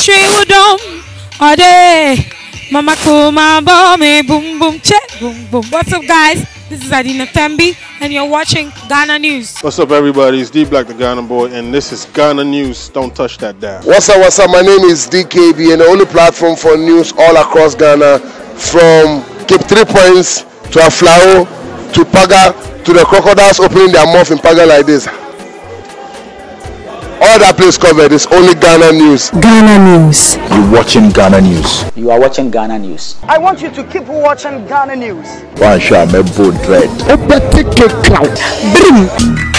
street udom. Ode. Mama kuma bombe boom boom check boom boom. What's up guys? This is Adina Thembi and you're watching Ghana News. What's up, everybody? It's D Black, the Ghana boy, and this is Ghana News. Don't touch that dial. What's up, what's up? My name is DKB, and the only platform for news all across Ghana from Cape Three Points to Aflao to Paga to the crocodiles opening their mouth in Paga like this. All that place covered is only Ghana news. Ghana News. You're watching Ghana News. You are watching Ghana News. I want you to keep watching Ghana News. One shot, me bold dread. Brim.